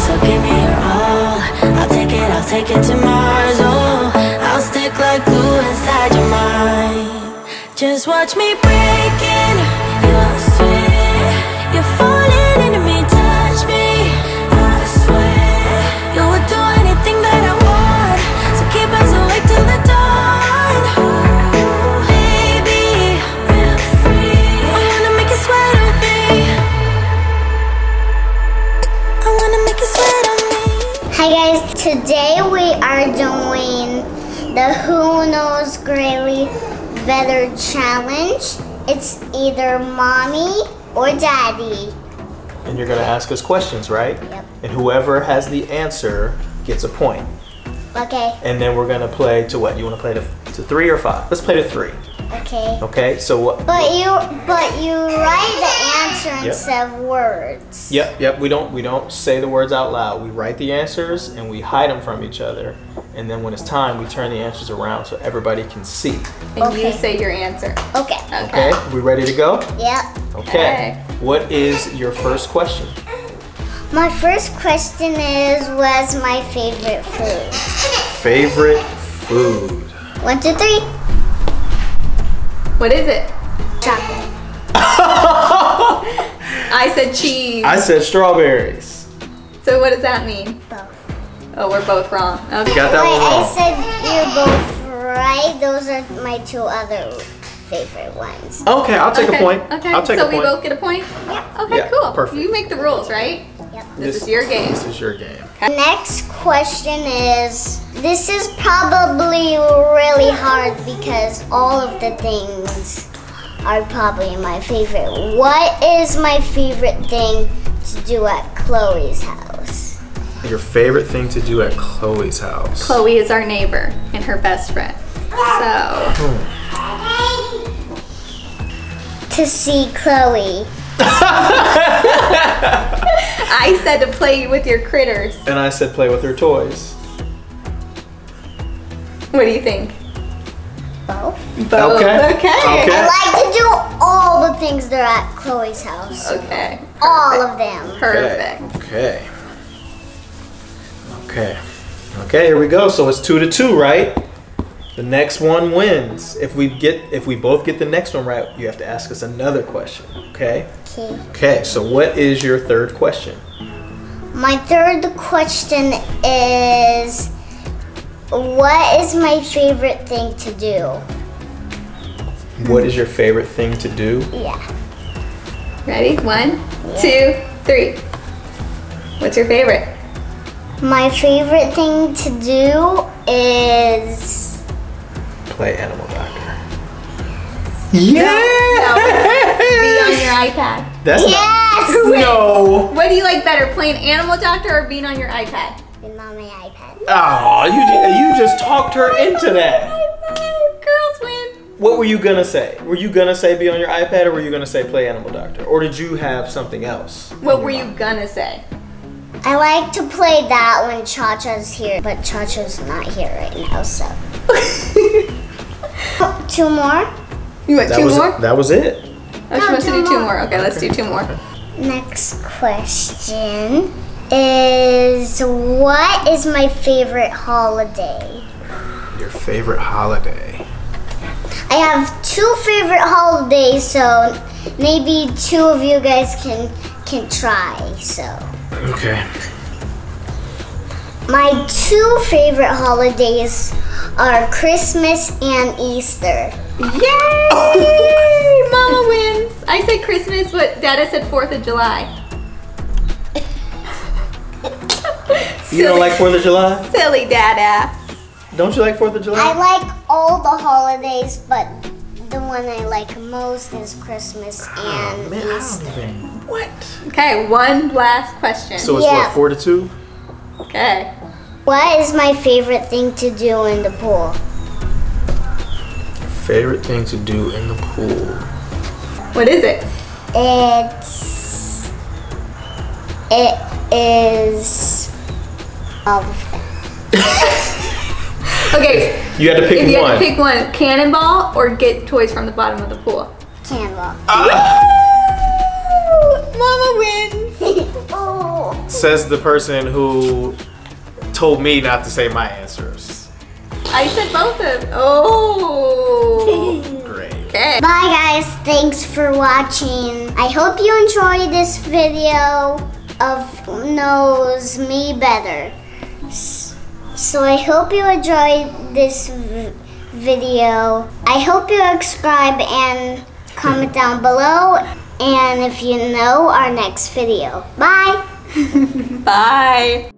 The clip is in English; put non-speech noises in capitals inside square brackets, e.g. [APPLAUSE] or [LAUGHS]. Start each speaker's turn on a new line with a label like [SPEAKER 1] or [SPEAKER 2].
[SPEAKER 1] so give me your all. I'll take it, I'll take it to Mars. Oh, I'll stick like glue inside your mind. Just watch me break
[SPEAKER 2] Hi guys, today we are doing the Who Knows Graylee Better Challenge. It's either mommy or daddy.
[SPEAKER 3] And you're gonna ask us questions, right?
[SPEAKER 2] Yep.
[SPEAKER 3] And whoever has the answer gets a point.
[SPEAKER 2] Okay,
[SPEAKER 3] And then we're gonna play to what? You wanna play to, to three or five? Let's play to three.
[SPEAKER 2] Okay.
[SPEAKER 3] Okay, so what?
[SPEAKER 2] But you but you write the answer
[SPEAKER 3] Yep.
[SPEAKER 2] instead of words.
[SPEAKER 3] Yep, yep. We don't we don't say the words out loud. We write the answers and we hide them from each other. And then when it's time, we turn the answers around so everybody can see.
[SPEAKER 4] And you say your answer.
[SPEAKER 2] Okay.
[SPEAKER 3] Okay, we ready to go?
[SPEAKER 2] Yep.
[SPEAKER 3] Okay. What is your first question?
[SPEAKER 2] My first question is what's my favorite food?
[SPEAKER 3] Favorite food.
[SPEAKER 2] One, two, three.
[SPEAKER 4] What is it?
[SPEAKER 2] Chocolate. [LAUGHS]
[SPEAKER 4] I said cheese.
[SPEAKER 3] I said strawberries.
[SPEAKER 4] So what does that mean?
[SPEAKER 2] Both.
[SPEAKER 4] Oh, we're both wrong. Okay.
[SPEAKER 3] Got that
[SPEAKER 2] Wait,
[SPEAKER 3] one
[SPEAKER 2] I
[SPEAKER 3] wrong.
[SPEAKER 2] said you're both right. Those are my two other favorite ones.
[SPEAKER 3] Okay, I'll take
[SPEAKER 4] okay.
[SPEAKER 3] a point.
[SPEAKER 4] Okay.
[SPEAKER 3] I'll take
[SPEAKER 4] so
[SPEAKER 3] a
[SPEAKER 4] we both get a point?
[SPEAKER 2] Yep.
[SPEAKER 4] Okay,
[SPEAKER 3] Yeah,
[SPEAKER 4] cool.
[SPEAKER 3] perfect.
[SPEAKER 4] You make the rules, right?
[SPEAKER 2] Yep.
[SPEAKER 4] This, is your game.
[SPEAKER 3] This is your game.
[SPEAKER 2] Next question is this is probably really hard because all of the things are probably my favorite. What is my favorite thing to do at Chloe's house?
[SPEAKER 3] Your favorite thing to do at Chloe's house?
[SPEAKER 4] Chloe is our neighbor and her best friend. So, hmm.
[SPEAKER 2] To see Chloe. [LAUGHS]
[SPEAKER 4] I said to play with your critters.
[SPEAKER 3] And I said play with her toys.
[SPEAKER 4] What do you think?
[SPEAKER 2] Both.
[SPEAKER 4] Both.
[SPEAKER 3] Okay.
[SPEAKER 4] Okay.
[SPEAKER 3] Okay.
[SPEAKER 2] I like to do all the things that are at Chloe's house.
[SPEAKER 4] Okay.
[SPEAKER 2] All of them.
[SPEAKER 4] Perfect.
[SPEAKER 3] Okay. Okay. Okay, here we go. So it's two to two, right? The next one wins. If we get if we both get the next one right, you have to ask us another question. Okay?
[SPEAKER 2] Okay.
[SPEAKER 3] Okay, so what is your third question?
[SPEAKER 2] My third question is what is my favorite thing to do?
[SPEAKER 3] What is your favorite thing to do?
[SPEAKER 2] Yeah.
[SPEAKER 4] Ready? One, two, three. What's your favorite?
[SPEAKER 2] My favorite thing to do is
[SPEAKER 3] Play Animal Doctor. Yeah.
[SPEAKER 4] Be
[SPEAKER 3] Yeah!
[SPEAKER 4] on your [LAUGHS] iPad.
[SPEAKER 3] That's
[SPEAKER 2] Yes!
[SPEAKER 3] not, no.
[SPEAKER 4] What do you like better, playing Animal Doctor or being on your iPad?
[SPEAKER 2] And on my iPad.
[SPEAKER 3] Oh, you you just talked her into that.
[SPEAKER 4] Girls win.
[SPEAKER 3] What were you gonna say? Were you gonna say be on your iPad, or were you gonna say play Animal Doctor, or did you have something else?
[SPEAKER 4] What were you gonna say?
[SPEAKER 2] I like to play that when Cha-Cha's here, but Cha-Cha's not here right now, so. [LAUGHS] Oh, two more?
[SPEAKER 4] You want
[SPEAKER 3] That
[SPEAKER 4] two
[SPEAKER 3] was
[SPEAKER 4] more?
[SPEAKER 3] that was it.
[SPEAKER 4] Oh, she
[SPEAKER 2] No,
[SPEAKER 4] wants to
[SPEAKER 2] two
[SPEAKER 4] do two
[SPEAKER 2] more.
[SPEAKER 4] more. Okay, let's do two more.
[SPEAKER 2] Next question is what is my favorite holiday?
[SPEAKER 3] Your favorite holiday?
[SPEAKER 2] I have two favorite holidays, so maybe two of you guys can can try. So
[SPEAKER 3] Okay.
[SPEAKER 2] my two favorite holidays are Christmas and Easter.
[SPEAKER 4] Yay! Mama wins. I said Christmas, but Dada said Fourth of July.
[SPEAKER 3] You don't like Fourth of July?
[SPEAKER 4] silly Dada.
[SPEAKER 3] Don't you like Fourth of July?
[SPEAKER 2] I like all the holidays, but the one I like most is Christmas ah, and
[SPEAKER 3] Man,
[SPEAKER 2] Easter.
[SPEAKER 3] What?
[SPEAKER 4] Okay, one last question.
[SPEAKER 3] So it's
[SPEAKER 2] Yeah.
[SPEAKER 3] what four to two?
[SPEAKER 4] okay.
[SPEAKER 2] What is my favorite thing to do in the pool?
[SPEAKER 3] Favorite thing to do in the pool?
[SPEAKER 4] What is it?
[SPEAKER 2] It's it is all of them.
[SPEAKER 4] Okay,
[SPEAKER 3] You had to pick
[SPEAKER 4] if you
[SPEAKER 3] one.
[SPEAKER 4] had to pick one, cannonball or get toys from the bottom of the pool.
[SPEAKER 2] Candle. Ah. [LAUGHS]
[SPEAKER 4] Mama wins. [LAUGHS]
[SPEAKER 2] oh.
[SPEAKER 3] says the person who told me not to say my answers.
[SPEAKER 4] I said both of them. Oh. [LAUGHS]
[SPEAKER 3] Great.
[SPEAKER 4] Okay.
[SPEAKER 2] Bye guys, thanks for watching. I hope you enjoyed this video of Knows Me Better. So I hope you enjoyed this video. I hope you subscribe and comment down below. And if you know our next video. Bye! [LAUGHS]
[SPEAKER 4] Bye.